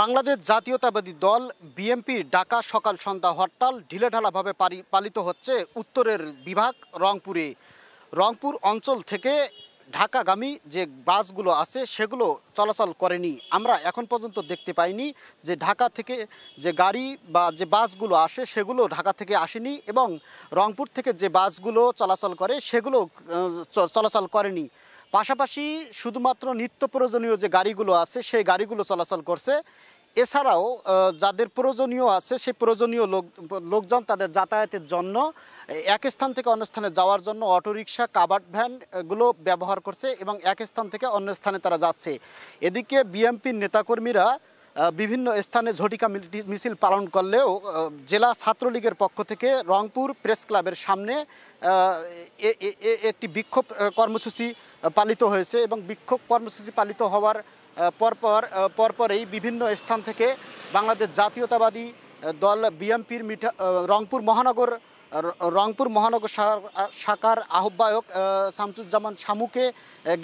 বাংলাদেশ জাতীয়তাবাদী দল বিএনপি ডাকা সকাল সন্ধ্যা হরতাল ঢিলেঢালাভাবে পালিত হচ্ছে উত্তরের বিভাগ রংপুরে। রংপুর অঞ্চল থেকে ঢাকাগামী যে বাসগুলো আছে সেগুলো চলাচল করেনি। আমরা এখন পর্যন্ত দেখতে পাইনি যে ঢাকা থেকে যে গাড়ি বা যে বাসগুলো আসে সেগুলো ঢাকা থেকে আসেনি এবং রংপুর থেকে যে বাসগুলো চলাচল করে সেগুলো চলাচল করেনি। পাশাপাশি শুধুমাত্র নিত্য প্রয়োজনীয় যে গাড়িগুলো আছে সেই গাড়িগুলো চলাচল করছে। এছাড়াও যাদের প্রয়োজনীয় আছে, সেই প্রয়োজনীয় লোক, লোকজন তাদের যাতায়াতের জন্য, এক স্থান থেকে অন্য স্থানে যাওয়ার জন্য অটোরিকশা, কাবার্ড ভ্যান, এগুলো ব্যবহার করছে এবং এক স্থান থেকে অন্য স্থানে তারা যাচ্ছে। এদিকে বিএমপির নেতাকর্মীরা বিভিন্ন স্থানে ঝটিকা মিছিল পালন করলেও জেলা ছাত্রলীগের পক্ষ থেকে রংপুর প্রেস ক্লাবের সামনে একটি বিক্ষোভ কর্মসূচি পালিত হয়েছে এবং বিক্ষোভ কর্মসূচি পালিত হওয়ার পরপর পরপরেই বিভিন্ন স্থান থেকে বাংলাদেশ জাতীয়তাবাদী দল বিএমপির মিঠা রংপুর মহানগর রংপুর মহানগর শাখার আহ্বায়ক শামসুজ্জামান শামুকে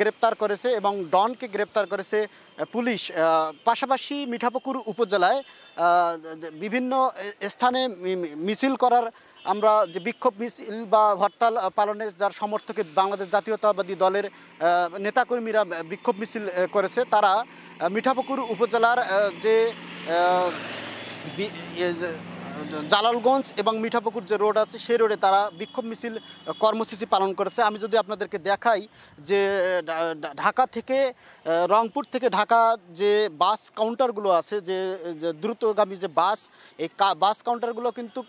গ্রেপ্তার করেছে এবং ডনকে গ্রেপ্তার করেছে পুলিশ। পাশাপাশি মিঠাপুকুর উপজেলায় বিভিন্ন স্থানে মিছিল করার আমরা যে বিক্ষোভ মিছিল বা হরতাল পালনে যার সমর্থকে বাংলাদেশ জাতীয়তাবাদী দলের নেতাকর্মীরা বিক্ষোভ মিছিল করেছে তারা মিঠাপুকুর উপজেলার যে, জালালগঞ্জ এবং মিঠাপুকুর যে রোড আছে, সেই রোডে তারা বিক্ষোভ মিছিল, কর্মসূচি পালন করেছে। আমি যদি আপনাদেরকে দেখাই যে ঢাকা থেকে রংপুর থেকে ঢাকা যে বাস কাউন্টারগুলো আছে, যে দ্রুতগামী যে বাস, এই বাস কাউন্টারগুলো কিন্তু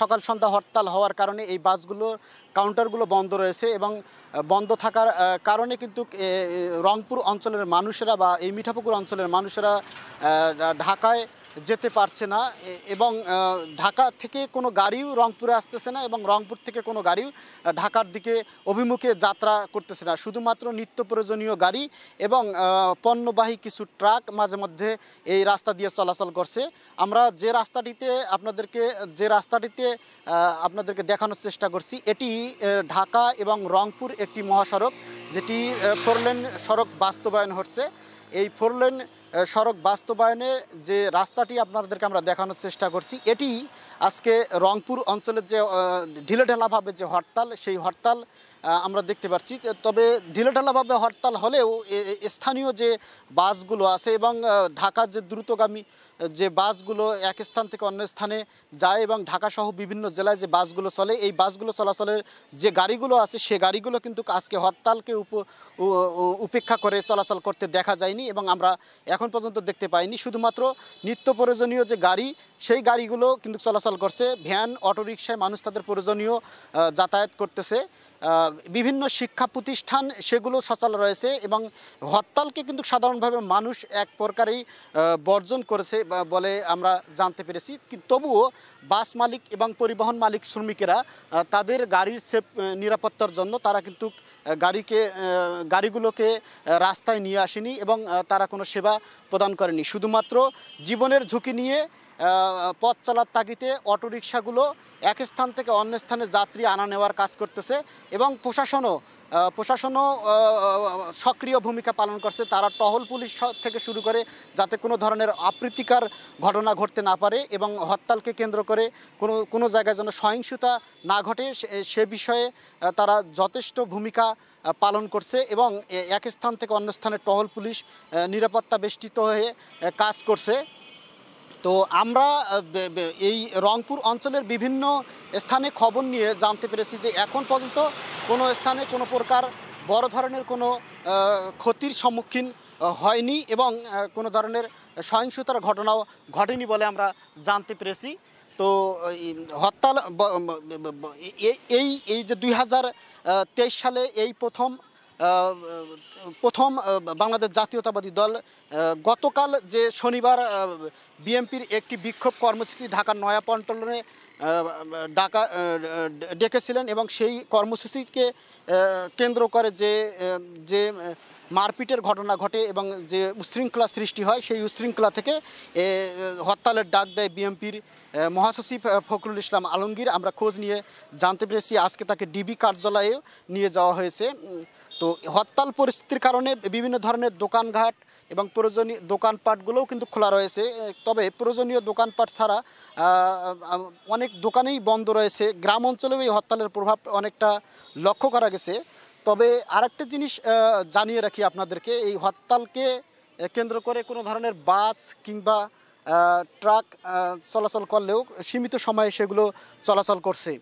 সকাল সন্ধ্যা হরতাল হওয়ার কারণে এই বাসগুলো, কাউন্টারগুলো বন্ধ রয়েছে এবং বন্ধ থাকার কারণে কিন্তু রংপুর অঞ্চলের মানুষেরা বা এই মিঠাপুকুর অঞ্চলের মানুষেরা ঢাকায় যেতে পারছে না। এবং ঢাকা থেকে কোনো গাড়িও রংপুরে আসতেছে না এবং রংপুর থেকে কোনো গাড়িও ঢাকার দিকে অভিমুখে যাত্রা করতেছে না। শুধুমাত্র নিত্য প্রয়োজনীয় গাড়ি এবং পণ্যবাহী কিছু ট্রাক মাঝে মধ্যে এই রাস্তা দিয়ে চলাচল করছে। আমরা যে রাস্তাটিতে আপনাদেরকে যে রাস্তাটিতে আপনাদেরকে দেখানোর চেষ্টা করছি এটি ঢাকা এবং রংপুর একটি মহাসড়ক যেটি ফোর লেন সড়ক বাস্তবায়ন হচ্ছে। এই ফোর লেন আহ, সড়ক বাস্তবায়নে যে রাস্তাটি আপনাদেরকে আমরা দেখানোর চেষ্টা করছি, এটি আজকে রংপুর অঞ্চলের যে ঢিলেঢালাভাবে যে হরতাল, সেই হরতাল আমরা দেখতে পাচ্ছি। তবে ঢিলেঢালাভাবে হরতাল হলেও স্থানীয় যে বাসগুলো আছে এবং ঢাকার যে দ্রুতগামী যে বাসগুলো এক স্থান থেকে অন্য স্থানে যায় এবং ঢাকা সহ বিভিন্ন জেলায় যে বাসগুলো চলে, এই বাসগুলো চলাচলের যে গাড়িগুলো আছে, সে গাড়িগুলো কিন্তু আজকে হরতালকে উপ উপেক্ষা করে চলাচল করতে দেখা যায়নি এবং আমরা এখন পর্যন্ত দেখতে পাইনি। শুধুমাত্র নিত্য প্রয়োজনীয় যে গাড়ি, সেই গাড়িগুলো কিন্তু চলাচল করছে। ভ্যান, অটোরিকশায় মানুষ তাদের প্রয়োজনীয় যাতায়াত করতেছে। বিভিন্ন শিক্ষা প্রতিষ্ঠান সেগুলো সচল রয়েছে এবং হরতালকে কিন্তু সাধারণভাবে মানুষ এক প্রকারেই বর্জন করেছে বলে আমরা জানতে পেরেছি। তবুও বাস মালিক এবং পরিবহন মালিক শ্রমিকেরা তাদের গাড়ির সেফ নিরাপত্তার জন্য তারা কিন্তু গাড়িকে গাড়িগুলোকে রাস্তায় নিয়ে আসেনি এবং তারা কোনো সেবা প্রদান করেনি। শুধুমাত্র জীবনের ঝুঁকি নিয়ে পথ চলার তাগিতে অটোরিকশাগুলো এক স্থান থেকে অন্য স্থানে যাত্রী আনা নেওয়ার কাজ করতেছে এবং প্রশাসনও প্রশাসনও সক্রিয় ভূমিকা পালন করছে। তারা টহল পুলিশ থেকে শুরু করে যাতে কোনো ধরনের অপ্রীতিকর ঘটনা ঘটতে না পারে এবং হরতালকে কেন্দ্র করে কোনো কোনো জায়গায় যেন সহিংসতা না ঘটে, সে- বিষয়ে তারা যথেষ্ট ভূমিকা পালন করছে এবং এক স্থান থেকে অন্য স্থানে টহল পুলিশ নিরাপত্তা বেষ্টিত হয়ে কাজ করছে। তো আমরা এই রংপুর অঞ্চলের বিভিন্ন স্থানে খবর নিয়ে জানতে পেরেছি যে এখন পর্যন্ত কোনো স্থানে কোনো প্রকার বড় ধরনের কোনো ক্ষতির সম্মুখীন হয়নি এবং কোনো ধরনের সহিংসতার ঘটনাও ঘটেনি বলে আমরা জানতে পেরেছি। তো হরতাল এই এই যে দুই হাজার তেইশ সালে এই প্রথম প্রথম বাংলাদেশ জাতীয়তাবাদী দল গতকাল যে শনিবার বিএনপির একটি বিক্ষোভ কর্মসূচি ঢাকার নয়াপন্টনে ডাকা ডেকেছিলেন এবং সেই কর্মসূচিকে কেন্দ্র করে যে যে মারপিটের ঘটনা ঘটে এবং যে উশৃঙ্খলা সৃষ্টি হয়, সেই উশৃঙ্খলা থেকে হরতালের ডাক দেয় বিএনপির মহাসচিব ফখরুল ইসলাম আলমগীর। আমরা খোঁজ নিয়ে জানতে পেরেছি, আজকে তাকে ডিবি কার্যালয়ে নিয়ে যাওয়া হয়েছে। তো হরতাল পরিস্থিতির কারণে বিভিন্ন ধরনের দোকানঘাট এবং প্রয়োজনীয় দোকানপাটগুলোও কিন্তু খোলা রয়েছে। তবে প্রয়োজনীয় দোকানপাট ছাড়া অনেক দোকানেই বন্ধ রয়েছে। গ্রাম অঞ্চলেও এই হরতালের প্রভাব অনেকটা লক্ষ্য করা গেছে। তবে আরেকটা জিনিস জানিয়ে রাখি আপনাদেরকে, এই হরতালকে কেন্দ্র করে কোনো ধরনের বাস কিংবা ট্রাক চলাচল করলেও সীমিত সময়ে সেগুলো চলাচল করছে।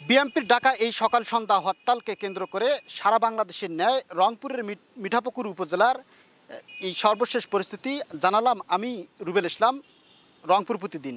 বিএমপির ডাকা এই সকাল সন্ধ্যা হরতালকে কেন্দ্র করে সারা বাংলাদেশের ন্যায় রংপুরের মিঠাপুকুর উপজেলার এই সর্বশেষ পরিস্থিতি জানালাম আমি রুবেল ইসলাম, রংপুর প্রতিদিন।